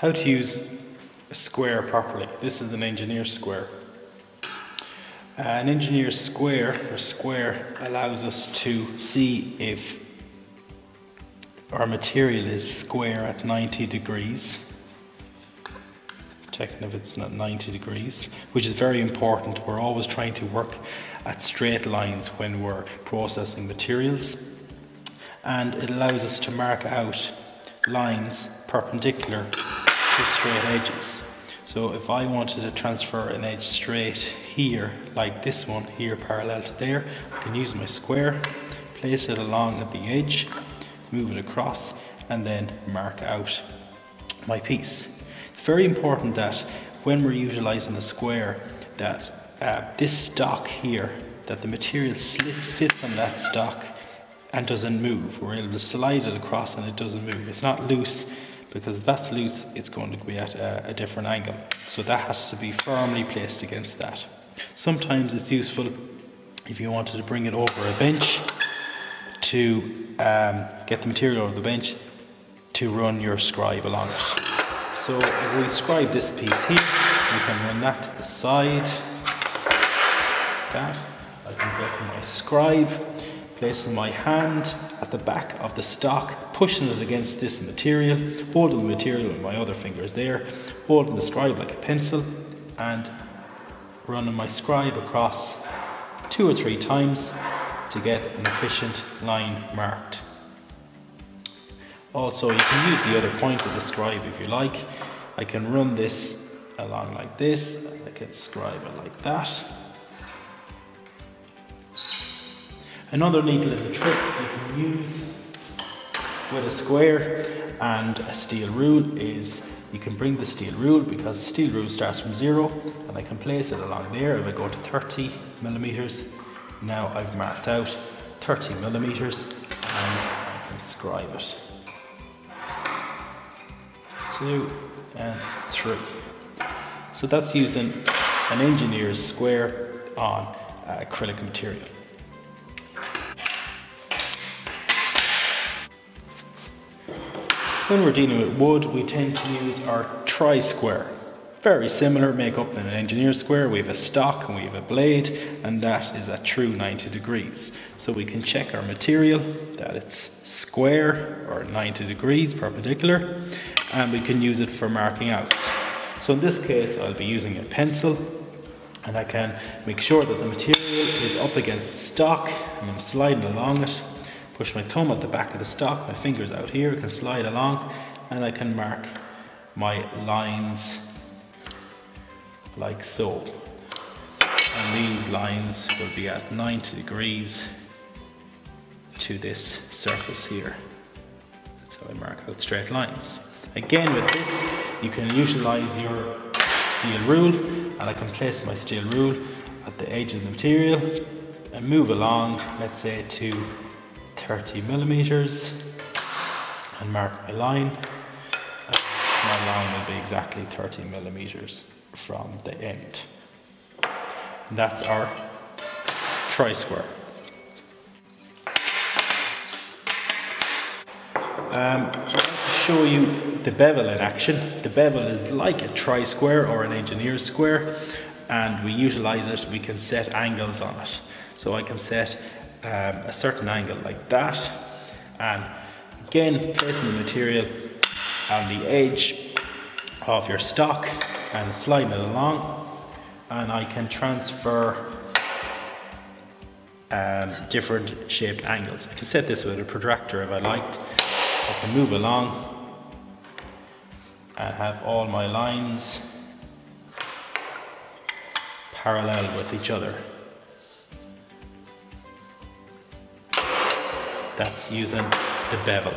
How to use a square properly. This is an engineer's square. Uh, an engineer's square or square allows us to see if our material is square at 90 degrees. Checking if it's not 90 degrees, which is very important. We're always trying to work at straight lines when we're processing materials. And it allows us to mark out lines perpendicular straight edges. So if I wanted to transfer an edge straight here, like this one here parallel to there, I can use my square, place it along at the edge, move it across, and then mark out my piece. It's very important that when we're utilizing a square, that uh, this stock here, that the material sits on that stock and doesn't move. We're able to slide it across and it doesn't move. It's not loose because that's loose, it's going to be at a, a different angle. So that has to be firmly placed against that. Sometimes it's useful if you wanted to bring it over a bench to um, get the material over the bench to run your scribe along it. So if we scribe this piece here, we can run that to the side. That. I can for my scribe placing my hand at the back of the stock, pushing it against this material, holding the material with my other fingers there, holding the scribe like a pencil, and running my scribe across two or three times to get an efficient line marked. Also, you can use the other point of the scribe if you like. I can run this along like this, I can scribe it like that. Another neat little trick you can use with a square and a steel rule is you can bring the steel rule because the steel rule starts from zero and I can place it along there. If I go to 30 millimeters, now I've marked out 30 millimeters and I can scribe it. Two and three. So that's using an engineer's square on uh, acrylic material. When we're dealing with wood, we tend to use our try-square. Very similar makeup than an engineer's square. We have a stock and we have a blade, and that is at true 90 degrees. So we can check our material that it's square or 90 degrees perpendicular, and we can use it for marking out. So in this case, I'll be using a pencil, and I can make sure that the material is up against the stock, and I'm sliding along it push my thumb at the back of the stock, my fingers out here, I can slide along and I can mark my lines like so. And these lines will be at 90 degrees to this surface here. That's how I mark out straight lines. Again with this, you can utilize your steel rule and I can place my steel rule at the edge of the material and move along, let's say to 30 millimeters and mark my line. my line will be exactly 30 millimeters from the end. And that's our try-square. Um, to show you the bevel in action. The bevel is like a try-square or an engineer's square and we utilize it, we can set angles on it. So I can set um, a certain angle like that and again placing the material on the edge of your stock and sliding it along and I can transfer um, different shaped angles. I can set this with a protractor if I liked. I can move along and have all my lines parallel with each other. That's using the bevel.